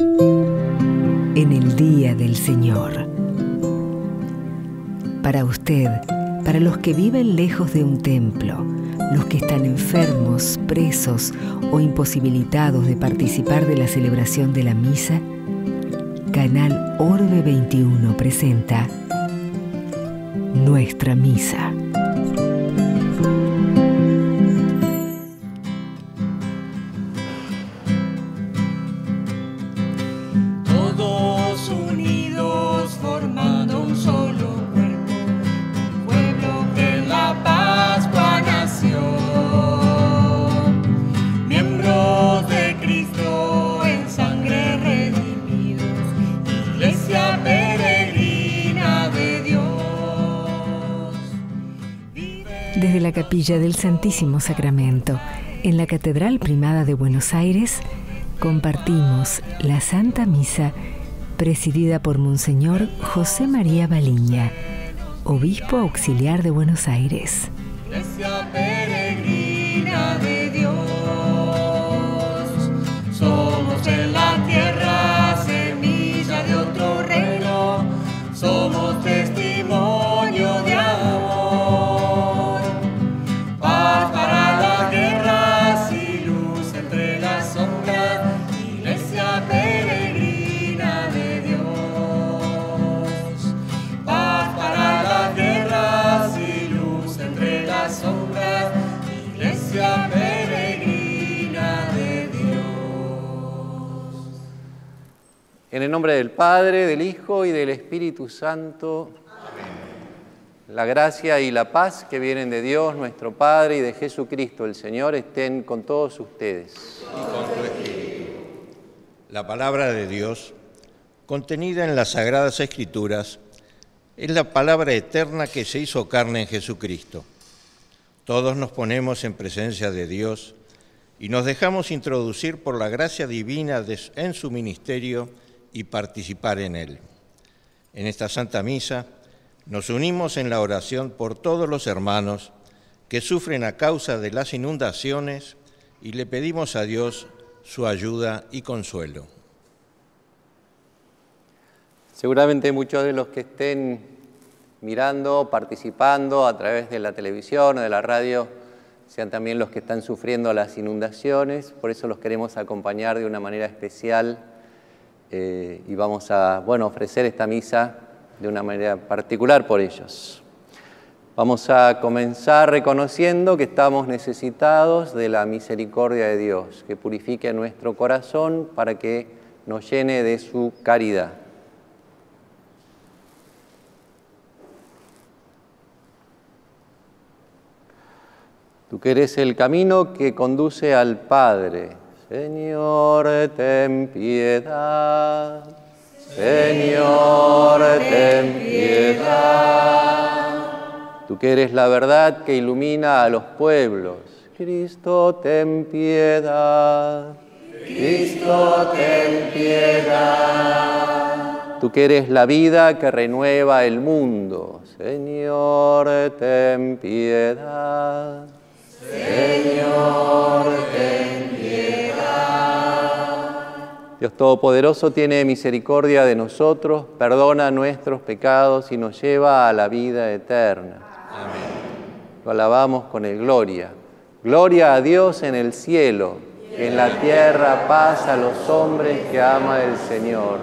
En el día del Señor. Para usted, para los que viven lejos de un templo, los que están enfermos, presos o imposibilitados de participar de la celebración de la misa, Canal Orbe 21 presenta Nuestra Misa. Del Santísimo Sacramento, en la Catedral Primada de Buenos Aires, compartimos la Santa Misa presidida por Monseñor José María Baliña, Obispo Auxiliar de Buenos Aires. En el nombre del Padre, del Hijo y del Espíritu Santo. La gracia y la paz que vienen de Dios, nuestro Padre, y de Jesucristo, el Señor, estén con todos ustedes. La palabra de Dios, contenida en las Sagradas Escrituras, es la palabra eterna que se hizo carne en Jesucristo. Todos nos ponemos en presencia de Dios y nos dejamos introducir por la gracia divina en su ministerio y participar en él. En esta Santa Misa nos unimos en la oración por todos los hermanos que sufren a causa de las inundaciones y le pedimos a Dios su ayuda y consuelo. Seguramente muchos de los que estén mirando, participando a través de la televisión o de la radio, sean también los que están sufriendo las inundaciones, por eso los queremos acompañar de una manera especial eh, y vamos a bueno, ofrecer esta misa de una manera particular por ellos. Vamos a comenzar reconociendo que estamos necesitados de la misericordia de Dios, que purifique nuestro corazón para que nos llene de su caridad. Tú que eres el camino que conduce al Padre, Señor, ten piedad. Señor, ten piedad. Tú que eres la verdad que ilumina a los pueblos. Cristo, ten piedad. Cristo, ten piedad. Tú que eres la vida que renueva el mundo. Señor, ten piedad. Señor, ten Dios Todopoderoso tiene misericordia de nosotros, perdona nuestros pecados y nos lleva a la vida eterna. Amén. Lo alabamos con el gloria. Gloria a Dios en el cielo, en la tierra paz a los hombres que ama el Señor.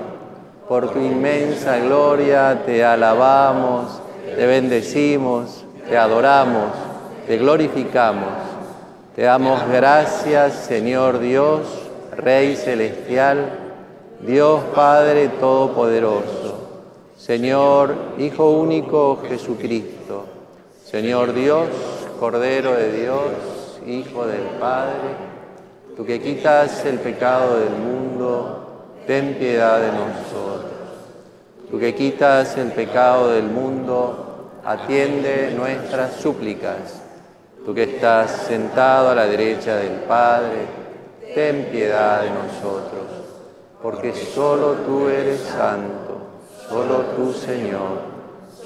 Por tu inmensa gloria te alabamos, te bendecimos, te adoramos, te glorificamos. Te damos gracias, Señor Dios Rey celestial, Dios Padre Todopoderoso, Señor Hijo único Jesucristo, Señor Dios, Cordero de Dios, Hijo del Padre, tú que quitas el pecado del mundo, ten piedad de nosotros. Tú que quitas el pecado del mundo, atiende nuestras súplicas. Tú que estás sentado a la derecha del Padre, ten piedad de nosotros, porque solo tú eres santo, solo tú Señor,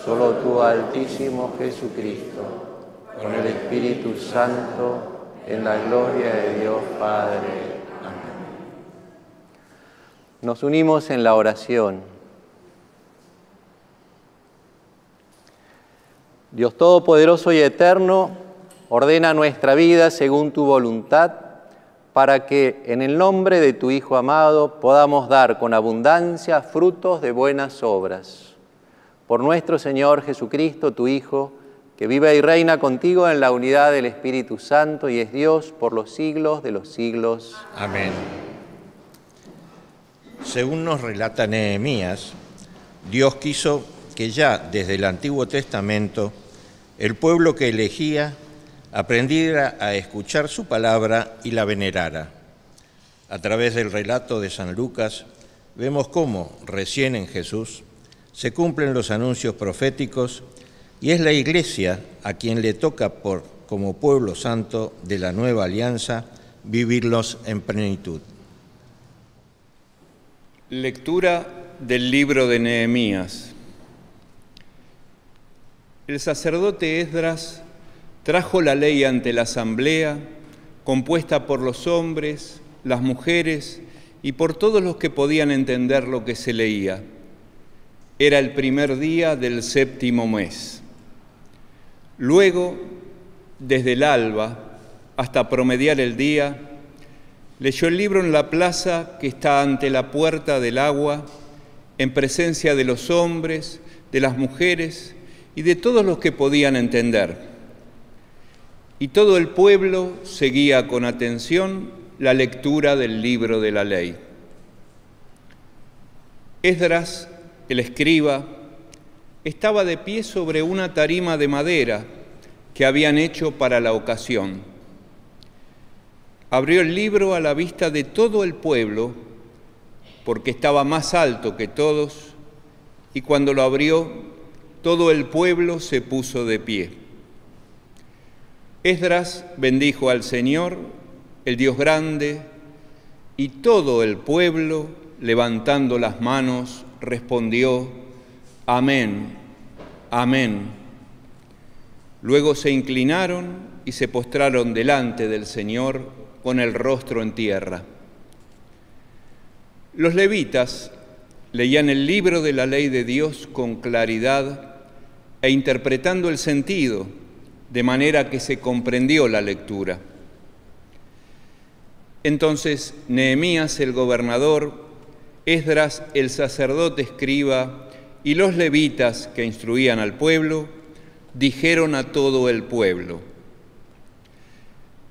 solo tú Altísimo Jesucristo, con el Espíritu Santo, en la gloria de Dios Padre. Amén. Nos unimos en la oración. Dios Todopoderoso y Eterno, ordena nuestra vida según tu voluntad, para que en el nombre de tu Hijo amado podamos dar con abundancia frutos de buenas obras. Por nuestro Señor Jesucristo, tu Hijo, que vive y reina contigo en la unidad del Espíritu Santo y es Dios por los siglos de los siglos. Amén. Según nos relata Nehemías, Dios quiso que ya desde el Antiguo Testamento el pueblo que elegía aprendiera a escuchar su palabra y la venerara. A través del relato de San Lucas vemos cómo, recién en Jesús, se cumplen los anuncios proféticos y es la Iglesia a quien le toca por, como pueblo santo de la nueva alianza vivirlos en plenitud. Lectura del libro de Nehemías. El sacerdote Esdras trajo la ley ante la asamblea, compuesta por los hombres, las mujeres y por todos los que podían entender lo que se leía. Era el primer día del séptimo mes. Luego, desde el alba hasta promediar el día, Leyó el libro en la plaza que está ante la puerta del agua, en presencia de los hombres, de las mujeres y de todos los que podían entender. Y todo el pueblo seguía con atención la lectura del libro de la ley. Esdras, el escriba, estaba de pie sobre una tarima de madera que habían hecho para la ocasión abrió el libro a la vista de todo el pueblo, porque estaba más alto que todos, y cuando lo abrió, todo el pueblo se puso de pie. Esdras bendijo al Señor, el Dios grande, y todo el pueblo, levantando las manos, respondió, Amén, Amén. Luego se inclinaron y se postraron delante del Señor con el rostro en tierra. Los levitas leían el libro de la ley de Dios con claridad e interpretando el sentido, de manera que se comprendió la lectura. Entonces Nehemías el gobernador, Esdras el sacerdote escriba y los levitas que instruían al pueblo, dijeron a todo el pueblo,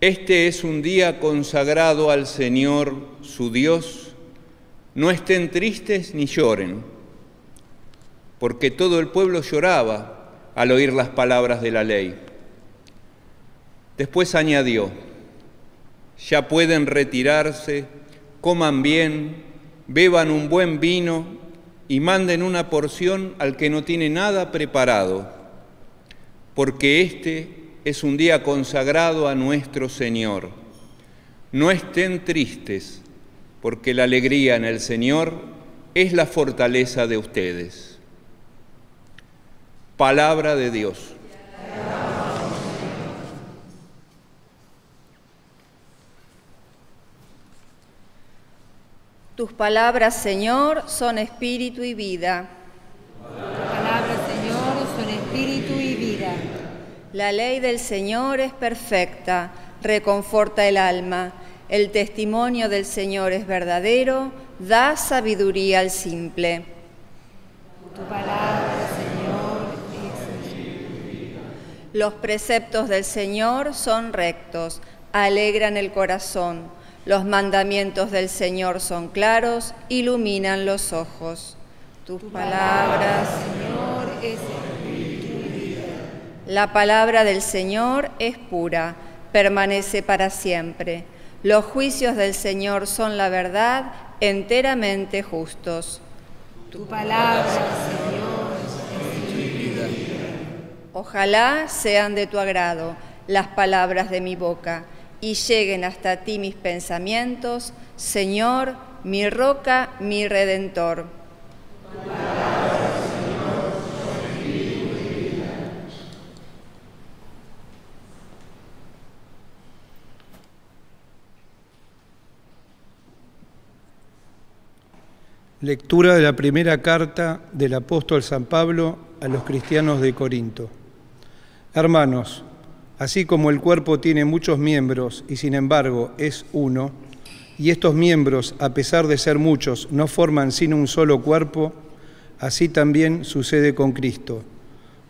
este es un día consagrado al Señor, su Dios. No estén tristes ni lloren, porque todo el pueblo lloraba al oír las palabras de la ley. Después añadió, ya pueden retirarse, coman bien, beban un buen vino y manden una porción al que no tiene nada preparado, porque este es un día consagrado a nuestro Señor. No estén tristes, porque la alegría en el Señor es la fortaleza de ustedes. Palabra de Dios. Tus palabras, Señor, son espíritu y vida. La ley del Señor es perfecta, reconforta el alma. El testimonio del Señor es verdadero, da sabiduría al simple. Tu palabra, Señor, es Los preceptos del Señor son rectos, alegran el corazón. Los mandamientos del Señor son claros, iluminan los ojos. Tu palabra, Señor, es la palabra del Señor es pura, permanece para siempre. Los juicios del Señor son la verdad, enteramente justos. Tu palabra, Señor, es vida. Ojalá sean de tu agrado las palabras de mi boca y lleguen hasta ti mis pensamientos, Señor, mi roca, mi redentor. Lectura de la primera carta del apóstol San Pablo a los cristianos de Corinto. Hermanos, así como el cuerpo tiene muchos miembros y sin embargo es uno, y estos miembros, a pesar de ser muchos, no forman sino un solo cuerpo, así también sucede con Cristo,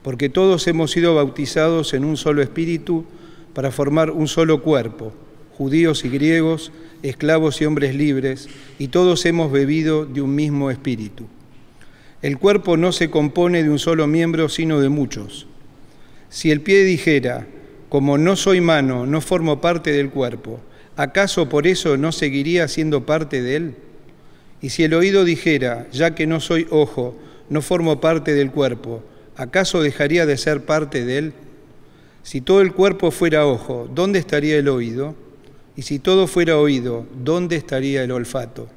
porque todos hemos sido bautizados en un solo espíritu para formar un solo cuerpo, judíos y griegos, esclavos y hombres libres, y todos hemos bebido de un mismo espíritu. El cuerpo no se compone de un solo miembro, sino de muchos. Si el pie dijera, como no soy mano, no formo parte del cuerpo, ¿acaso por eso no seguiría siendo parte de él? Y si el oído dijera, ya que no soy ojo, no formo parte del cuerpo, ¿acaso dejaría de ser parte de él? Si todo el cuerpo fuera ojo, ¿dónde estaría el oído? Y si todo fuera oído, ¿dónde estaría el olfato?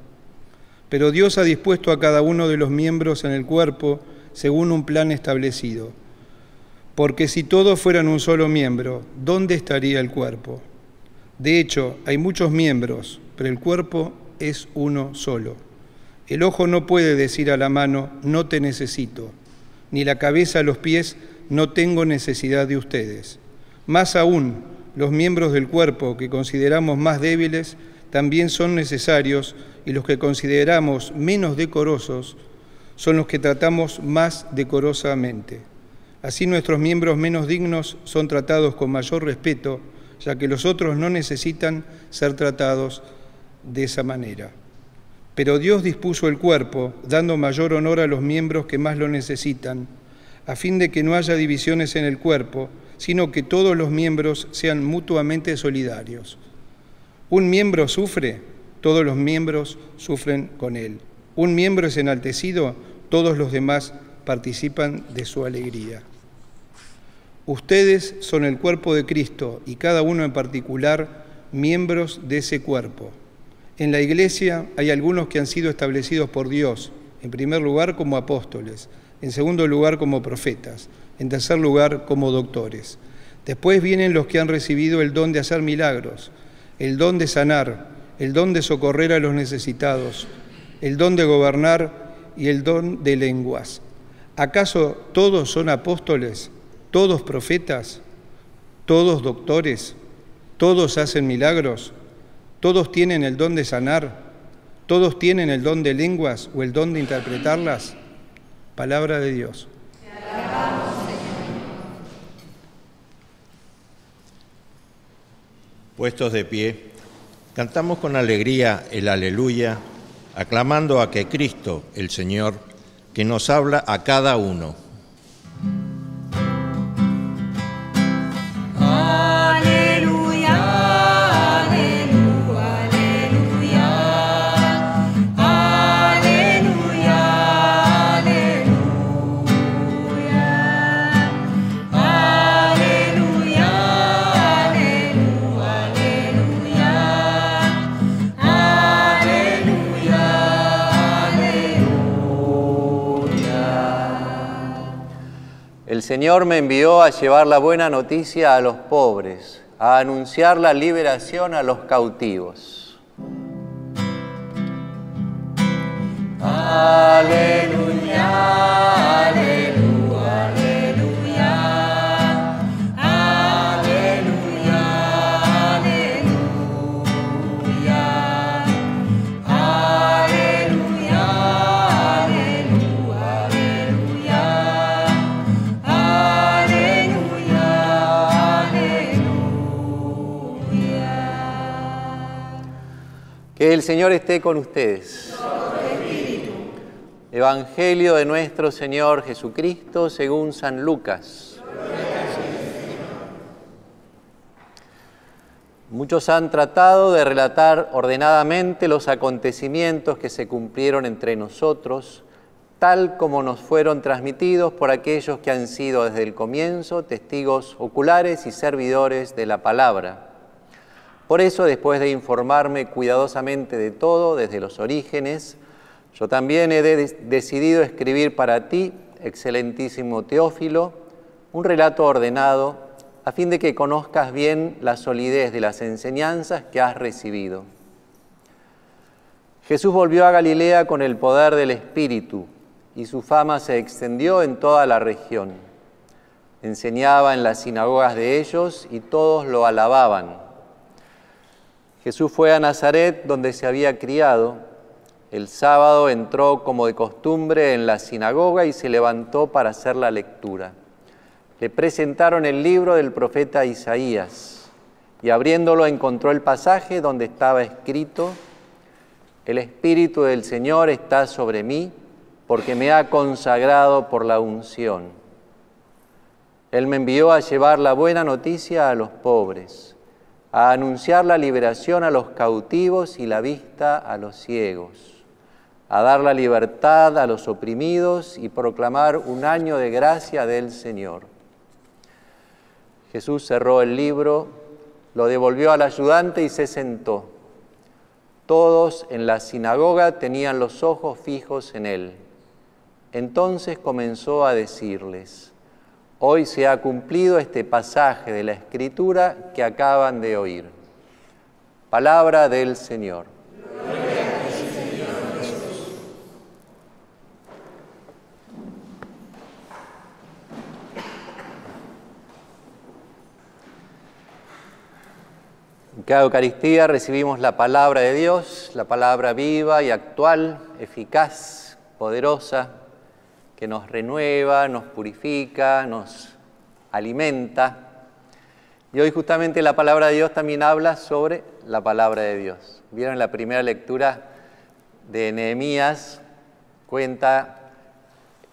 Pero Dios ha dispuesto a cada uno de los miembros en el cuerpo según un plan establecido. Porque si todos fueran un solo miembro, ¿dónde estaría el cuerpo? De hecho, hay muchos miembros, pero el cuerpo es uno solo. El ojo no puede decir a la mano, no te necesito, ni la cabeza a los pies, no tengo necesidad de ustedes. Más aún, los miembros del cuerpo que consideramos más débiles también son necesarios y los que consideramos menos decorosos son los que tratamos más decorosamente. Así nuestros miembros menos dignos son tratados con mayor respeto, ya que los otros no necesitan ser tratados de esa manera. Pero Dios dispuso el cuerpo, dando mayor honor a los miembros que más lo necesitan, a fin de que no haya divisiones en el cuerpo, sino que todos los miembros sean mutuamente solidarios. Un miembro sufre, todos los miembros sufren con él. Un miembro es enaltecido, todos los demás participan de su alegría. Ustedes son el cuerpo de Cristo y cada uno en particular miembros de ese cuerpo. En la iglesia hay algunos que han sido establecidos por Dios, en primer lugar como apóstoles, en segundo lugar como profetas, en tercer lugar como doctores. Después vienen los que han recibido el don de hacer milagros, el don de sanar, el don de socorrer a los necesitados, el don de gobernar y el don de lenguas. ¿Acaso todos son apóstoles, todos profetas, todos doctores, todos hacen milagros, todos tienen el don de sanar, todos tienen el don de lenguas o el don de interpretarlas? Palabra de Dios. Puestos de pie, cantamos con alegría el aleluya, aclamando a que Cristo, el Señor, que nos habla a cada uno. Señor me envió a llevar la buena noticia a los pobres, a anunciar la liberación a los cautivos. Aleluya. Que el Señor esté con ustedes. Evangelio de nuestro Señor Jesucristo según San Lucas. Muchos han tratado de relatar ordenadamente los acontecimientos que se cumplieron entre nosotros, tal como nos fueron transmitidos por aquellos que han sido desde el comienzo testigos oculares y servidores de la palabra. Por eso, después de informarme cuidadosamente de todo desde los orígenes, yo también he decidido escribir para ti, excelentísimo Teófilo, un relato ordenado a fin de que conozcas bien la solidez de las enseñanzas que has recibido. Jesús volvió a Galilea con el poder del Espíritu y su fama se extendió en toda la región. Enseñaba en las sinagogas de ellos y todos lo alababan. Jesús fue a Nazaret donde se había criado. El sábado entró como de costumbre en la sinagoga y se levantó para hacer la lectura. Le presentaron el libro del profeta Isaías y abriéndolo encontró el pasaje donde estaba escrito, el Espíritu del Señor está sobre mí porque me ha consagrado por la unción. Él me envió a llevar la buena noticia a los pobres, a anunciar la liberación a los cautivos y la vista a los ciegos, a dar la libertad a los oprimidos y proclamar un año de gracia del Señor. Jesús cerró el libro, lo devolvió al ayudante y se sentó. Todos en la sinagoga tenían los ojos fijos en él. Entonces comenzó a decirles, hoy se ha cumplido este pasaje de la escritura que acaban de oír. Palabra del Señor. En cada Eucaristía recibimos la palabra de Dios, la palabra viva y actual, eficaz, poderosa, que nos renueva, nos purifica, nos alimenta. Y hoy justamente la palabra de Dios también habla sobre la palabra de Dios. Vieron la primera lectura de Nehemías, cuenta,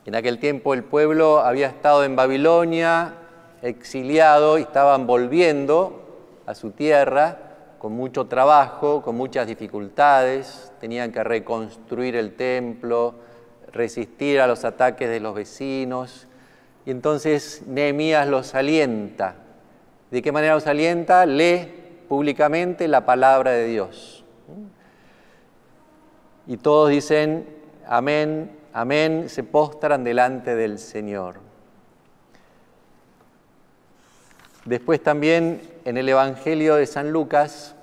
en aquel tiempo el pueblo había estado en Babilonia, exiliado, y estaban volviendo a su tierra con mucho trabajo, con muchas dificultades, tenían que reconstruir el templo, resistir a los ataques de los vecinos. Y entonces Nehemías los alienta. ¿De qué manera los alienta? Lee públicamente la palabra de Dios. Y todos dicen, amén, amén, se postran delante del Señor. Después también en el Evangelio de San Lucas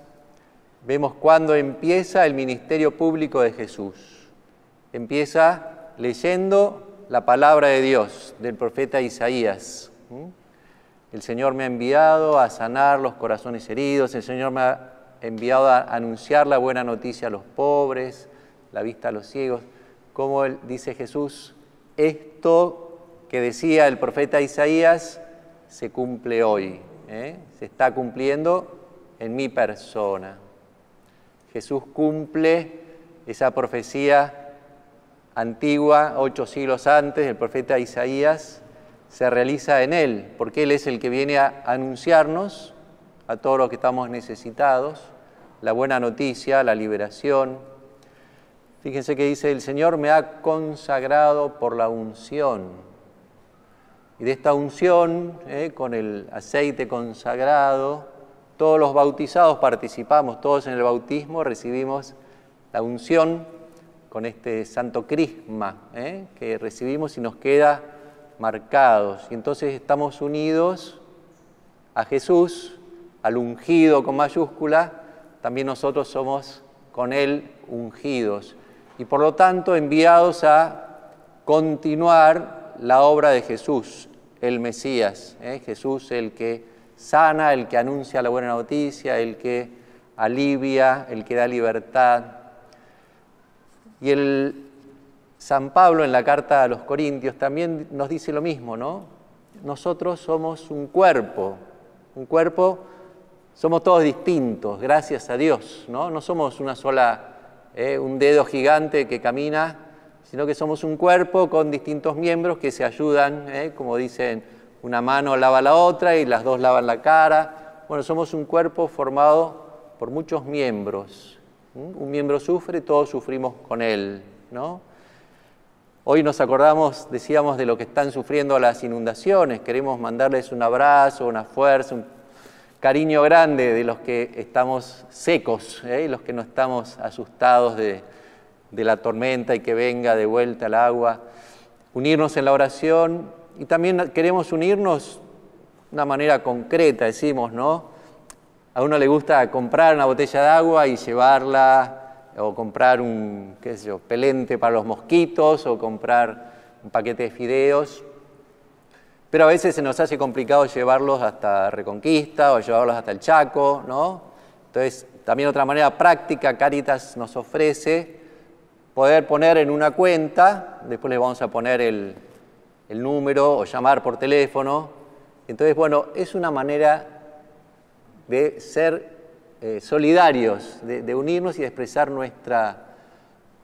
vemos cuándo empieza el ministerio público de Jesús. Empieza leyendo la palabra de Dios del profeta Isaías. El Señor me ha enviado a sanar los corazones heridos, el Señor me ha enviado a anunciar la buena noticia a los pobres, la vista a los ciegos. Como dice Jesús, esto que decía el profeta Isaías se cumple hoy, ¿eh? se está cumpliendo en mi persona. Jesús cumple esa profecía antigua, ocho siglos antes, el profeta Isaías, se realiza en Él, porque Él es el que viene a anunciarnos a todos los que estamos necesitados, la buena noticia, la liberación. Fíjense que dice, el Señor me ha consagrado por la unción. Y de esta unción, eh, con el aceite consagrado, todos los bautizados participamos, todos en el bautismo recibimos la unción con este santo crisma eh, que recibimos y nos queda marcados. Y entonces estamos unidos a Jesús, al ungido con mayúscula, también nosotros somos con Él ungidos. Y por lo tanto enviados a continuar la obra de Jesús, el Mesías, ¿eh? Jesús el que sana, el que anuncia la buena noticia, el que alivia, el que da libertad. Y el San Pablo en la carta a los Corintios también nos dice lo mismo, ¿no? Nosotros somos un cuerpo, un cuerpo, somos todos distintos, gracias a Dios, ¿no? No somos una sola, ¿eh? un dedo gigante que camina sino que somos un cuerpo con distintos miembros que se ayudan, ¿eh? como dicen, una mano lava la otra y las dos lavan la cara. Bueno, somos un cuerpo formado por muchos miembros. Un miembro sufre, todos sufrimos con él, ¿no? Hoy nos acordamos, decíamos, de lo que están sufriendo las inundaciones. Queremos mandarles un abrazo, una fuerza, un cariño grande de los que estamos secos ¿eh? los que no estamos asustados de, de la tormenta y que venga de vuelta el agua, unirnos en la oración y también queremos unirnos de una manera concreta, decimos, ¿no? A uno le gusta comprar una botella de agua y llevarla o comprar un qué sé yo, pelente para los mosquitos o comprar un paquete de fideos. Pero a veces se nos hace complicado llevarlos hasta Reconquista o llevarlos hasta el Chaco, ¿no? Entonces, también otra manera práctica, Caritas nos ofrece poder poner en una cuenta, después le vamos a poner el, el número o llamar por teléfono. Entonces, bueno, es una manera de ser eh, solidarios, de, unirnos y de expresar nuestra,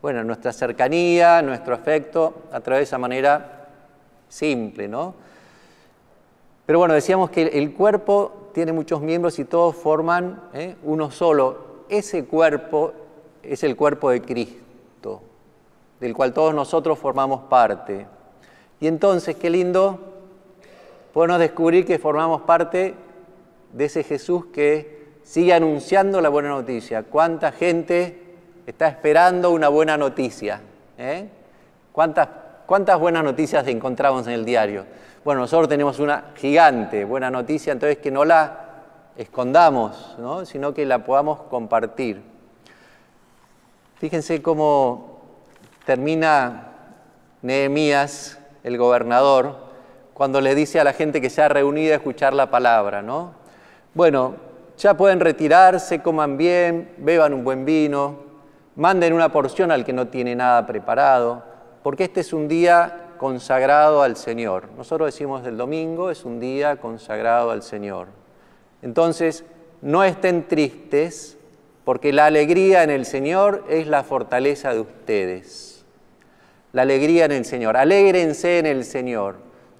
bueno, nuestra cercanía, nuestro afecto a través de esa manera simple, ¿no? Pero bueno, decíamos que el cuerpo tiene muchos miembros y todos forman ¿eh? uno solo. Ese cuerpo es el cuerpo de Cristo, del cual todos nosotros formamos parte. Y entonces, qué lindo podemos descubrir que formamos parte de ese Jesús que sigue anunciando la buena noticia. ¿Cuánta gente está esperando una buena noticia? Eh? ¿Cuántas, ¿Cuántas buenas noticias encontramos en el diario? Bueno, nosotros tenemos una gigante buena noticia, entonces que no la escondamos, sino que la podamos compartir. Fíjense cómo termina Nehemías, el gobernador, cuando le dice a la gente que se ha reunido a escuchar la palabra, ¿no? Bueno, ya pueden retirarse, coman bien, beban un buen vino, manden una porción al que no tiene nada preparado, porque este es un día consagrado al Señor. Nosotros decimos el domingo, es un día consagrado al Señor. Entonces, no estén tristes, porque la alegría en el Señor es la fortaleza de ustedes. La alegría en el Señor. Alégrense en el Señor.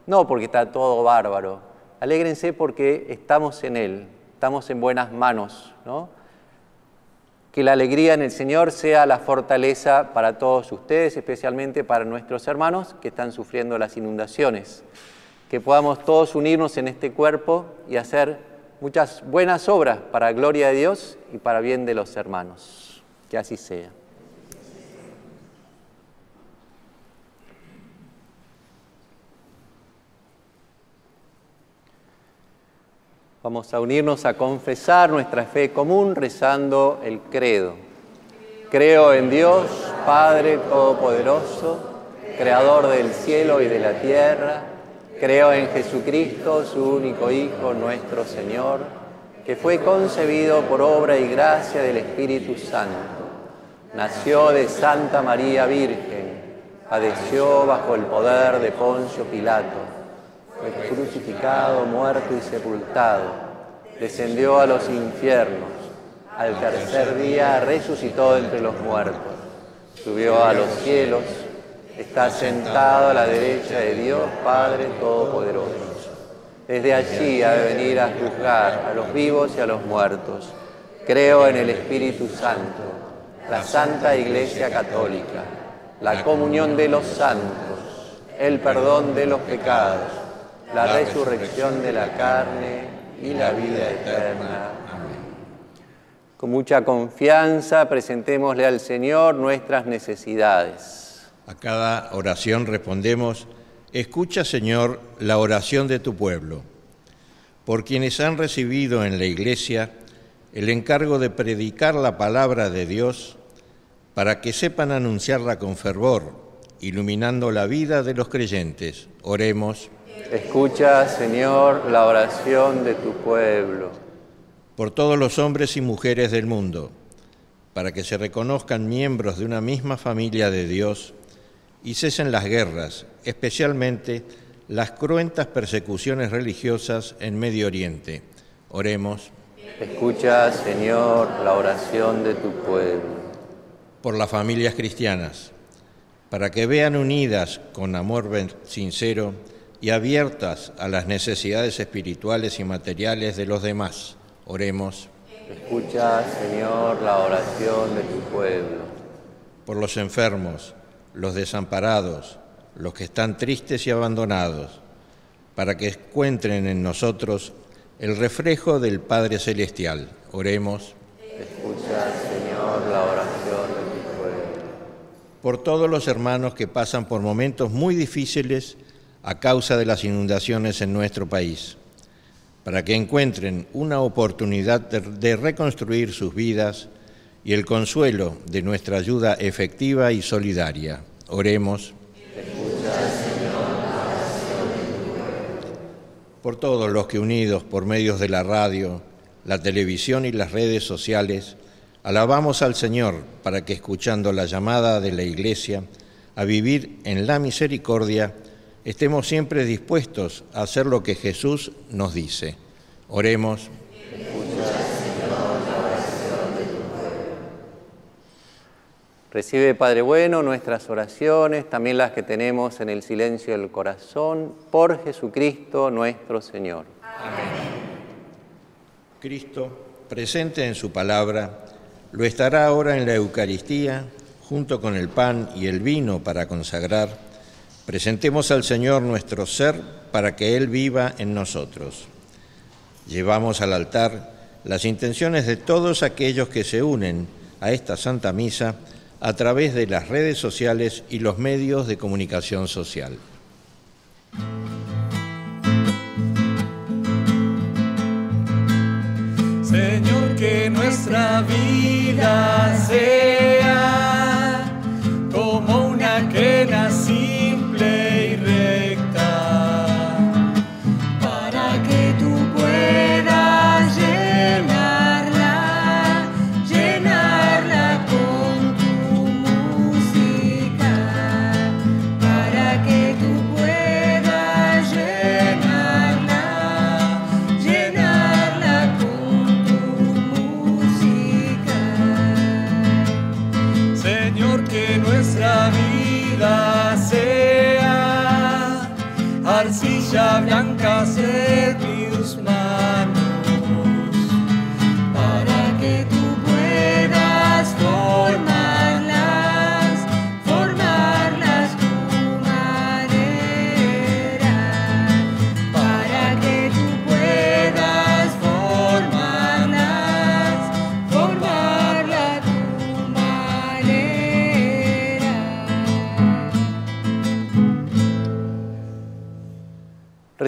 No porque está todo bárbaro. Alégrense porque estamos en Él estamos en buenas manos, ¿no? Que la alegría en el Señor sea la fortaleza para todos ustedes, especialmente para nuestros hermanos que están sufriendo las inundaciones. Que podamos todos unirnos en este cuerpo y hacer muchas buenas obras para gloria de Dios y para bien de los hermanos. Que así sea. Vamos a unirnos a confesar nuestra fe común rezando el credo. Creo en Dios, Padre Todopoderoso, Creador del cielo y de la tierra. Creo en Jesucristo, su único Hijo, nuestro Señor, que fue concebido por obra y gracia del Espíritu Santo. Nació de Santa María Virgen, padeció bajo el poder de Poncio Pilato fue crucificado, muerto y sepultado, descendió a los infiernos, al tercer día resucitó entre los muertos, subió a los cielos, está sentado a la derecha de Dios Padre Todopoderoso. Desde allí ha de venir a juzgar a los vivos y a los muertos. Creo en el Espíritu Santo, la Santa Iglesia Católica, la comunión de los santos, el perdón de los pecados la resurrección de la carne y la vida eterna. Amén. Con mucha confianza presentémosle al Señor nuestras necesidades. A cada oración respondemos, escucha Señor la oración de tu pueblo, por quienes han recibido en la Iglesia el encargo de predicar la palabra de Dios para que sepan anunciarla con fervor, iluminando la vida de los creyentes. Oremos. Escucha, Señor, la oración de tu pueblo. Por todos los hombres y mujeres del mundo, para que se reconozcan miembros de una misma familia de Dios y cesen las guerras, especialmente las cruentas persecuciones religiosas en Medio Oriente. Oremos. Escucha, Señor, la oración de tu pueblo. Por las familias cristianas, para que vean unidas con amor sincero y abiertas a las necesidades espirituales y materiales de los demás. Oremos. Escucha, Señor, la oración de tu pueblo. Por los enfermos, los desamparados, los que están tristes y abandonados, para que encuentren en nosotros el reflejo del Padre Celestial. Oremos. Escucha, Señor, la oración de tu pueblo. Por todos los hermanos que pasan por momentos muy difíciles a causa de las inundaciones en nuestro país, para que encuentren una oportunidad de, reconstruir sus vidas y el consuelo de nuestra ayuda efectiva y solidaria. Oremos. Por todos los que unidos por medios de la radio, la televisión y las redes sociales, alabamos al Señor para que escuchando la llamada de la Iglesia a vivir en la misericordia, estemos siempre dispuestos a hacer lo que Jesús nos dice. Oremos. Recibe, Padre bueno, nuestras oraciones, también las que tenemos en el silencio del corazón, por Jesucristo nuestro Señor. Amén. Cristo, presente en su palabra, lo estará ahora en la Eucaristía, junto con el pan y el vino para consagrar. Presentemos al Señor nuestro ser para que Él viva en nosotros. Llevamos al altar las intenciones de todos aquellos que se unen a esta Santa Misa, a través de las redes sociales y los medios de comunicación social. Señor, que nuestra vida sea como una quena simple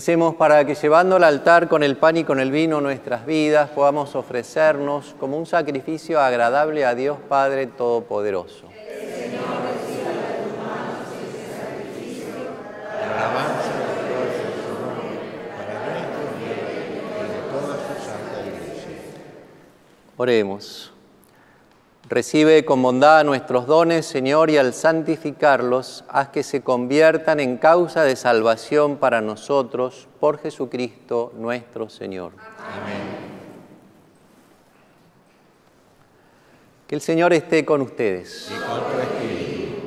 Recemos para que llevando al altar con el pan y con el vino nuestras vidas podamos ofrecernos como un sacrificio agradable a Dios Padre Todopoderoso. Oremos. Recibe con bondad nuestros dones, Señor, y al santificarlos, haz que se conviertan en causa de salvación para nosotros, por Jesucristo nuestro Señor. Amén. Que el Señor esté con ustedes. Y con tu espíritu.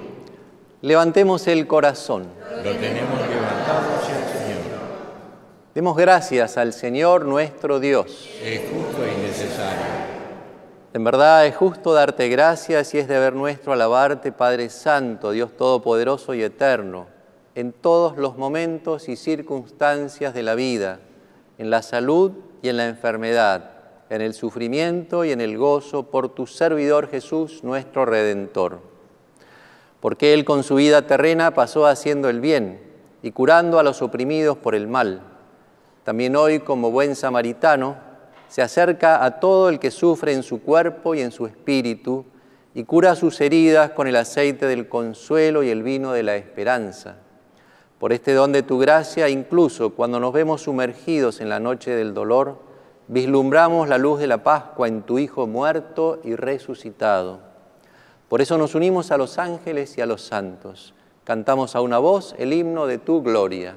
Levantemos el corazón. Lo tenemos levantado hacia el Señor. Demos gracias al Señor nuestro Dios. Es justo y necesario. En verdad es justo darte gracias y es deber nuestro alabarte, Padre Santo, Dios Todopoderoso y Eterno, en todos los momentos y circunstancias de la vida, en la salud y en la enfermedad, en el sufrimiento y en el gozo, por tu servidor Jesús, nuestro Redentor. Porque Él con su vida terrena pasó haciendo el bien y curando a los oprimidos por el mal. También hoy, como buen samaritano, se acerca a todo el que sufre en su cuerpo y en su espíritu y cura sus heridas con el aceite del consuelo y el vino de la esperanza. Por este don de tu gracia, incluso cuando nos vemos sumergidos en la noche del dolor, vislumbramos la luz de la Pascua en tu Hijo muerto y resucitado. Por eso nos unimos a los ángeles y a los santos. Cantamos a una voz el himno de tu gloria.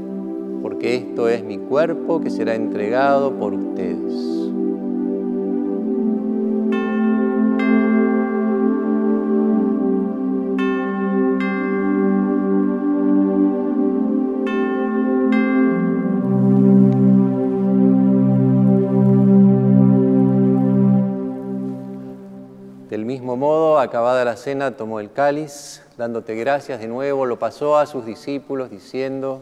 porque esto es mi cuerpo que será entregado por ustedes. Del mismo modo, acabada la cena, tomó el cáliz, dándote gracias de nuevo, lo pasó a sus discípulos, diciendo,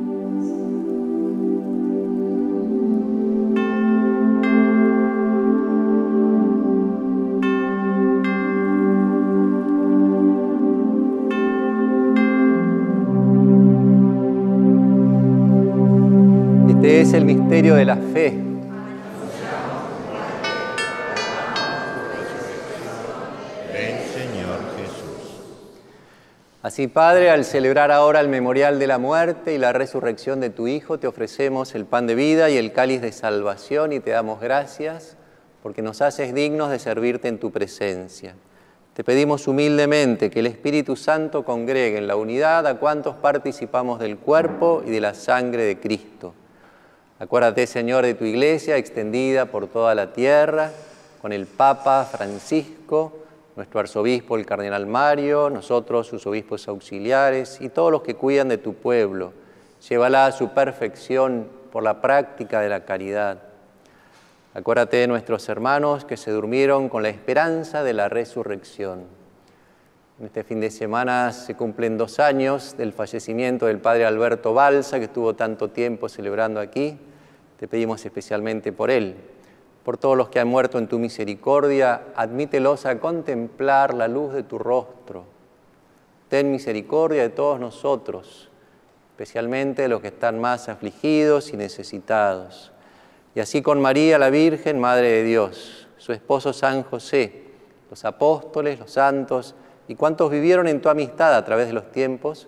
Misterio de la fe. Ven, Señor Jesús. Así, Padre, al celebrar ahora el memorial de la muerte y la resurrección de tu Hijo, te ofrecemos el pan de vida y el cáliz de salvación y te damos gracias porque nos haces dignos de servirte en tu presencia. Te pedimos humildemente que el Espíritu Santo congregue en la unidad a cuantos participamos del cuerpo y de la sangre de Cristo. Acuérdate, Señor, de tu iglesia extendida por toda la tierra, con el Papa Francisco, nuestro arzobispo, el cardenal Mario, nosotros, sus obispos auxiliares y todos los que cuidan de tu pueblo. Llévala a su perfección por la práctica de la caridad. Acuérdate de nuestros hermanos que se durmieron con la esperanza de la resurrección. En este fin de semana se cumplen dos años del fallecimiento del padre Alberto Balsa, que estuvo tanto tiempo celebrando aquí. Te pedimos especialmente por él, por todos los que han muerto en tu misericordia, admítelos a contemplar la luz de tu rostro. Ten misericordia de todos nosotros, especialmente de los que están más afligidos y necesitados. Y así con María la Virgen, Madre de Dios, su esposo San José, los apóstoles, los santos y cuantos vivieron en tu amistad a través de los tiempos,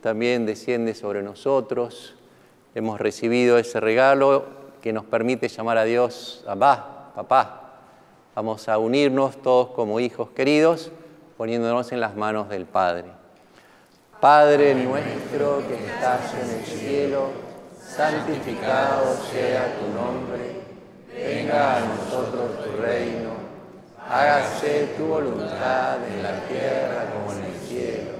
también desciende sobre nosotros. Hemos recibido ese regalo que nos permite llamar a Dios Abba, papá. Vamos a unirnos todos como hijos queridos, poniéndonos en las manos del Padre. Padre nuestro que estás en el cielo, santificado sea tu nombre. Venga a nosotros tu reino. Hágase tu voluntad en la tierra como en el cielo.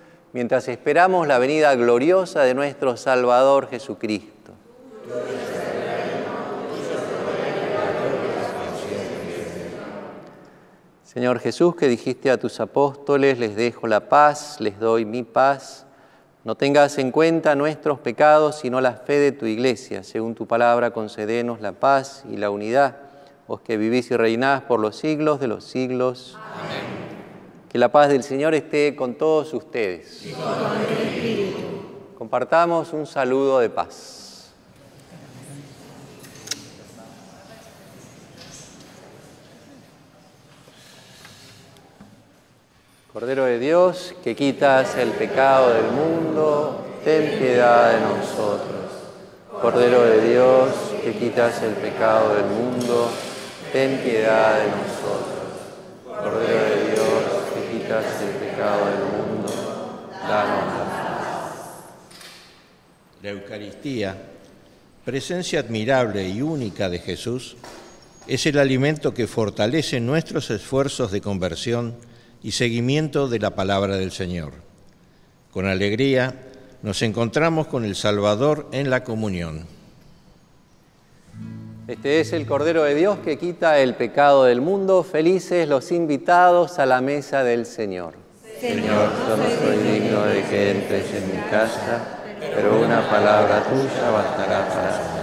mientras esperamos la venida gloriosa de nuestro Salvador Jesucristo. Señor Jesús, que dijiste a tus apóstoles, les dejo la paz, les doy mi paz. No tengas en cuenta nuestros pecados, sino la fe de tu iglesia. Según tu palabra, concedenos la paz y la unidad, vos que vivís y reinás por los siglos de los siglos. Amén. Que la paz del Señor esté con todos ustedes. Compartamos un saludo de paz. Cordero de Dios, que quitas el pecado del mundo, ten piedad de nosotros. Cordero de Dios, que quitas el pecado del mundo, ten piedad de nosotros. Cordero La Eucaristía, presencia admirable y única de Jesús, es el alimento que fortalece nuestros esfuerzos de conversión y seguimiento de la palabra del Señor. Con alegría nos encontramos con el Salvador en la comunión. Este es el Cordero de Dios que quita el pecado del mundo. Felices los invitados a la mesa del Señor. Señor, yo no soy digno de que entres en mi casa, pero una palabra tuya bastará para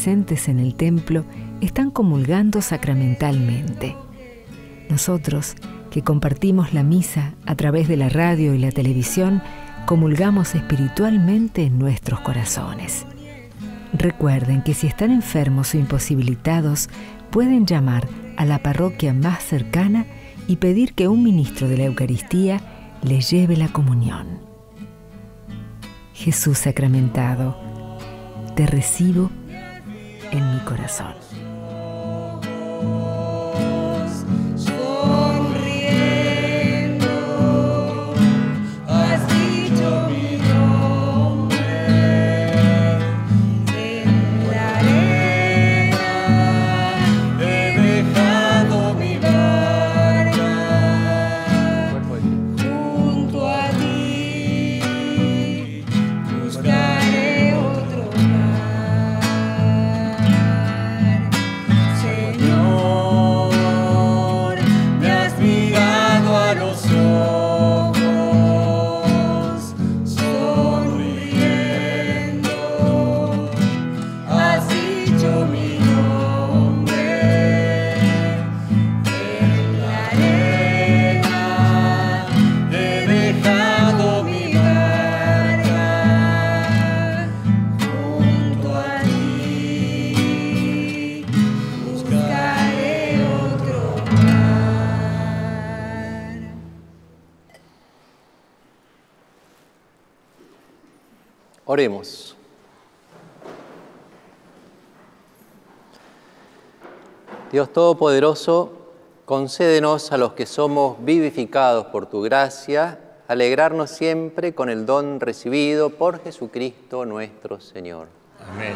presentes en el templo están comulgando sacramentalmente. Nosotros, que compartimos la misa a través de la radio y la televisión, comulgamos espiritualmente en nuestros corazones. Recuerden que si están enfermos o imposibilitados, pueden llamar a la parroquia más cercana y pedir que un ministro de la Eucaristía les lleve la comunión. Jesús sacramentado, te recibo en mi corazón. Oremos. Dios Todopoderoso, concédenos a los que somos vivificados por tu gracia, alegrarnos siempre con el don recibido por Jesucristo nuestro Señor. Amén.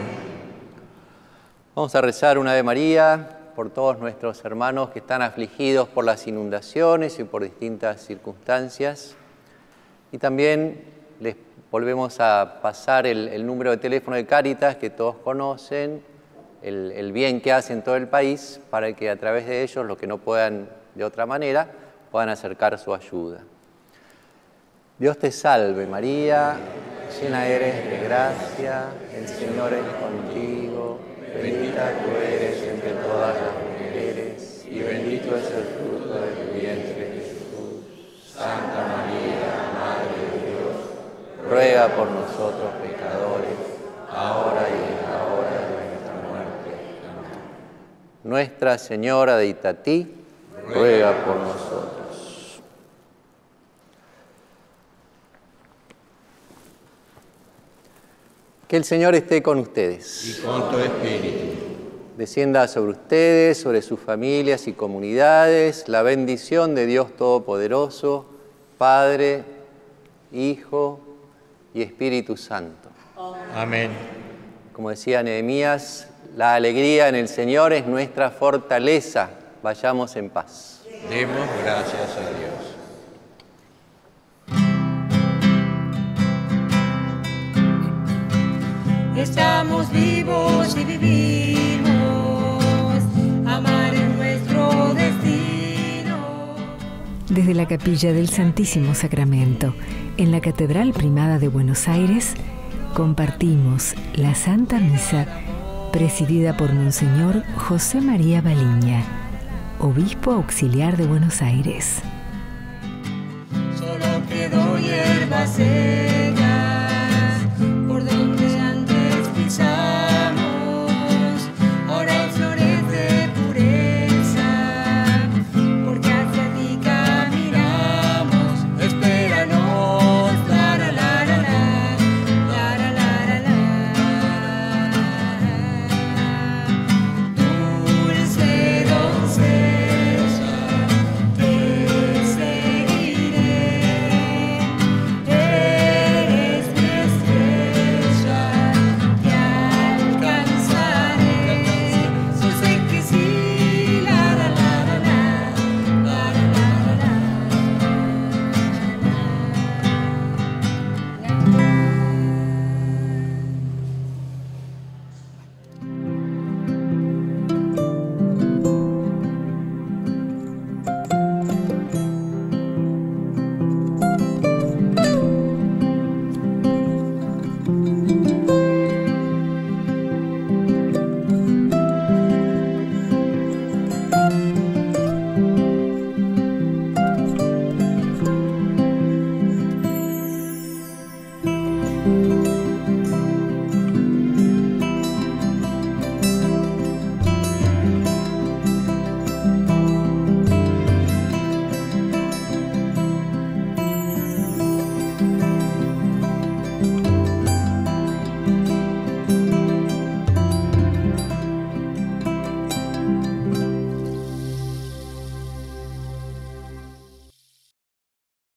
Vamos a rezar una Ave María por todos nuestros hermanos que están afligidos por las inundaciones y por distintas circunstancias. Y también les volvemos a pasar el, número de teléfono de Cáritas que todos conocen, el, el bien que hace en todo el país, para que a través de ellos, los que no puedan de otra manera, puedan acercar su ayuda. Dios te salve María, llena eres de gracia, el Señor es contigo, bendita tú eres entre todas las mujeres ruega por nosotros pecadores, ahora y en la hora de nuestra muerte. Amén. Nuestra Señora de Itatí, ruega por nosotros. Que el Señor esté con ustedes. Y con tu espíritu. Descienda sobre ustedes, sobre sus familias y comunidades, la bendición de Dios Todopoderoso, Padre, Hijo y Espíritu Santo. Amén. Como decía Nehemías, la alegría en el Señor es nuestra fortaleza. Vayamos en paz. Demos gracias a Dios. Estamos vivos y vivimos. Desde la capilla del Santísimo Sacramento, en la Catedral Primada de Buenos Aires, compartimos la Santa Misa presidida por Monseñor José María Baliña, Obispo Auxiliar de Buenos Aires. Solo.